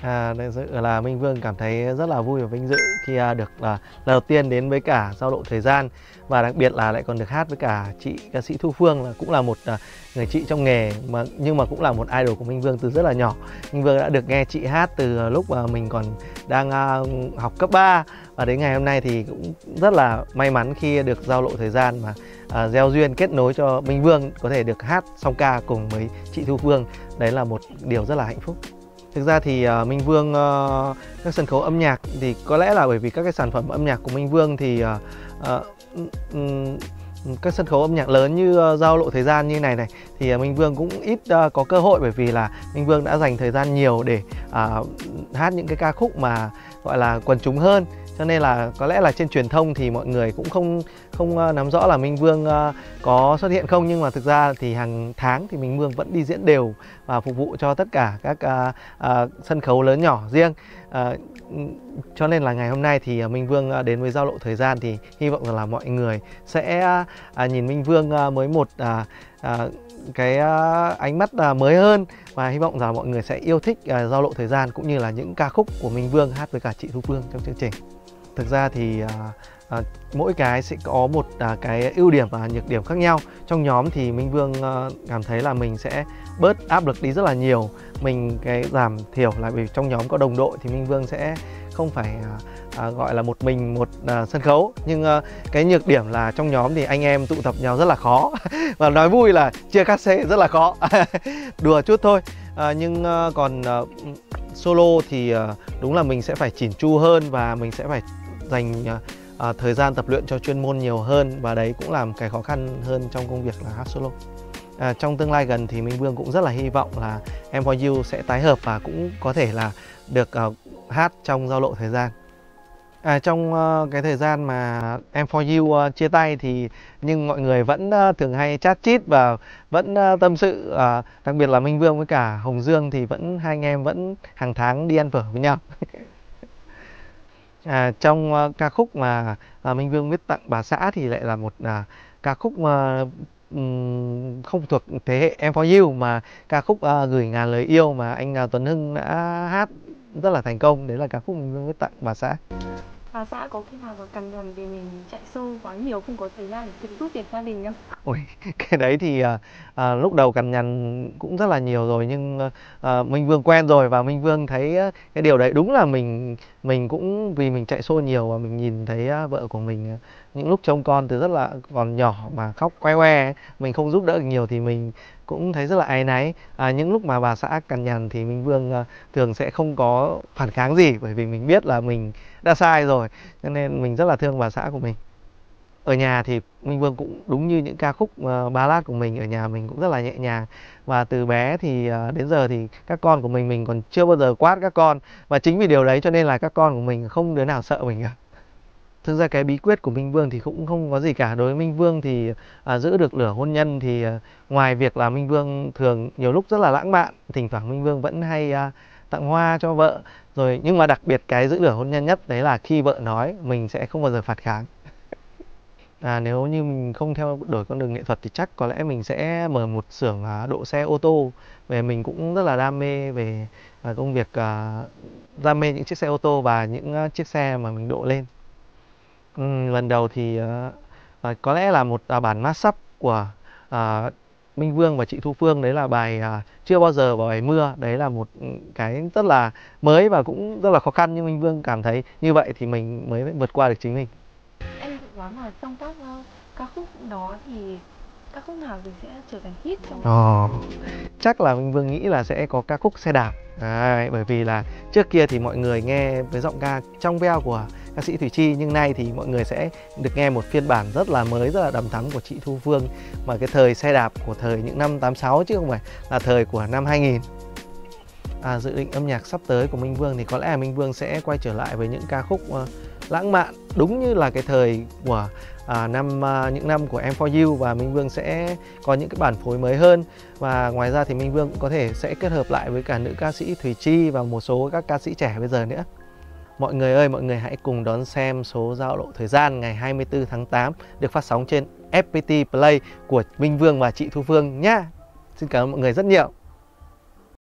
À, thực sự là Minh Vương cảm thấy rất là vui và vinh dự khi à, được là lần đầu tiên đến với cả giao lộ thời gian và đặc biệt là lại còn được hát với cả chị ca sĩ Thu Phương là cũng là một à, người chị trong nghề mà nhưng mà cũng là một idol của Minh Vương từ rất là nhỏ. Minh Vương đã được nghe chị hát từ lúc mà mình còn đang à, học cấp 3 và đến ngày hôm nay thì cũng rất là may mắn khi được giao lộ thời gian mà à, gieo duyên kết nối cho Minh Vương có thể được hát song ca cùng với chị Thu Phương. Đấy là một điều rất là hạnh phúc. Thực ra thì uh, Minh Vương uh, các sân khấu âm nhạc thì có lẽ là bởi vì các cái sản phẩm âm nhạc của Minh Vương thì uh, uh, um, các sân khấu âm nhạc lớn như uh, giao lộ thời gian như này này thì uh, Minh Vương cũng ít uh, có cơ hội bởi vì là Minh Vương đã dành thời gian nhiều để uh, hát những cái ca khúc mà gọi là quần chúng hơn cho nên là có lẽ là trên truyền thông thì mọi người cũng không không uh, nắm rõ là Minh Vương uh, có xuất hiện không. Nhưng mà thực ra thì hàng tháng thì Minh Vương vẫn đi diễn đều và phục vụ cho tất cả các uh, uh, sân khấu lớn nhỏ riêng. Uh, cho nên là ngày hôm nay thì Minh Vương đến với giao lộ thời gian thì hy vọng rằng là mọi người sẽ uh, nhìn Minh Vương uh, một uh, uh, cái uh, ánh mắt uh, mới hơn. Và hy vọng rằng mọi người sẽ yêu thích uh, giao lộ thời gian cũng như là những ca khúc của Minh Vương hát với cả chị Thu Phương trong chương trình thực ra thì à, à, mỗi cái sẽ có một à, cái ưu điểm và nhược điểm khác nhau. Trong nhóm thì minh vương à, cảm thấy là mình sẽ bớt áp lực đi rất là nhiều. Mình cái giảm thiểu là vì trong nhóm có đồng đội thì minh vương sẽ không phải à, à, gọi là một mình một à, sân khấu. Nhưng à, cái nhược điểm là trong nhóm thì anh em tụ tập nhau rất là khó. Và nói vui là chia cắt xe rất là khó. Đùa chút thôi. À, nhưng à, còn à, solo thì à, đúng là mình sẽ phải chỉn chu hơn và mình sẽ phải dành à, à, thời gian tập luyện cho chuyên môn nhiều hơn và đấy cũng làm cái khó khăn hơn trong công việc là hát solo. À, trong tương lai gần thì Minh Vương cũng rất là hy vọng là Em For You sẽ tái hợp và cũng có thể là được uh, hát trong giao lộ thời gian. À, trong uh, cái thời gian mà Em For You uh, chia tay thì nhưng mọi người vẫn uh, thường hay chat chít và vẫn uh, tâm sự uh, đặc biệt là Minh Vương với cả Hồng Dương thì vẫn hai anh em vẫn hàng tháng đi ăn phở với nhau. À, trong uh, ca khúc mà uh, Minh Vương viết tặng bà xã thì lại là một uh, ca khúc uh, um, không thuộc thế hệ Em For You mà ca khúc uh, gửi ngàn lời yêu mà anh uh, Tuấn Hưng đã hát rất là thành công. Đấy là ca khúc Minh Vương viết tặng bà xã bà xã có khi nào mà cần gần vì mình chạy xô quá nhiều không có thời gian để giúp việc gia đình không? Ôi, cái đấy thì à, à, lúc đầu cằn nhằn cũng rất là nhiều rồi nhưng à, à Minh Vương quen rồi và Minh Vương thấy à, cái điều đấy đúng là mình mình cũng vì mình chạy xô nhiều và mình nhìn thấy à, vợ của mình những lúc trông con từ rất là còn nhỏ mà khóc quay que mình không giúp đỡ được nhiều thì mình cũng thấy rất là áy náy. À, những lúc mà bà xã cằn nhằn thì Minh Vương uh, thường sẽ không có phản kháng gì bởi vì mình biết là mình đã sai rồi cho nên mình rất là thương bà xã của mình. Ở nhà thì Minh Vương cũng đúng như những ca khúc ờ, uh, ballad của mình ở nhà mình cũng rất là nhẹ nhàng. Và từ bé thì uh, đến giờ thì các con của mình mình còn chưa bao giờ quát các con. Và chính vì điều đấy cho nên là các con của mình không đứa nào sợ mình cả thực ra cái bí quyết của Minh Vương thì cũng không có gì cả. Đối với Minh Vương thì à, giữ được lửa hôn nhân thì à, ngoài việc là Minh Vương thường nhiều lúc rất là lãng mạn thỉnh thoảng Minh Vương vẫn hay à, tặng hoa cho vợ. Rồi nhưng mà đặc biệt cái giữ lửa hôn nhân nhất đấy là khi vợ nói mình sẽ không bao giờ phạt kháng. À, nếu như mình không theo đổi con đường nghệ thuật thì chắc có lẽ mình sẽ mở một xưởng à, độ xe ô tô. Về mình cũng rất là đam mê về à, công việc à, đam mê những chiếc xe ô tô và những à, chiếc xe mà mình độ lên. Ừ, lần đầu thì uh, có lẽ là một uh, bản mashup của uh, Minh Vương và chị Thu Phương. Đấy là bài uh, chưa bao giờ vào bài mưa. Đấy là một cái rất là mới và cũng rất là khó khăn nhưng Minh Vương cảm thấy như vậy thì mình mới vượt qua được chính mình. Em dự đoán là trong các uh, ca khúc đó thì ca khúc nào thì sẽ trở thành hit trong oh, chắc là Minh Vương nghĩ là sẽ có ca khúc xe đạp. Đấy, bởi vì là trước kia thì mọi người nghe với giọng ca trong veo của ca sĩ Thủy Chi nhưng nay thì mọi người sẽ được nghe một phiên bản rất là mới rất là đầm thắm của chị Thu Phương. Mà cái thời xe đạp của thời những năm 86 chứ không phải là thời của năm 2000 à, dự định âm nhạc sắp tới của Minh Vương thì có lẽ là Minh Vương sẽ quay trở lại với những ca khúc uh, lãng mạn. Đúng như là cái thời của à, năm à, những năm của Em For You và Minh Vương sẽ có những cái bản phối mới hơn. Và ngoài ra thì Minh Vương cũng có thể sẽ kết hợp lại với cả nữ ca sĩ Thùy Chi và một số các ca sĩ trẻ bây giờ nữa. Mọi người ơi, mọi người hãy cùng đón xem số giao lộ thời gian ngày 24 tháng 8 được phát sóng trên FPT Play của Minh Vương và chị Thu Phương nhé. Xin cảm ơn mọi người rất nhiều.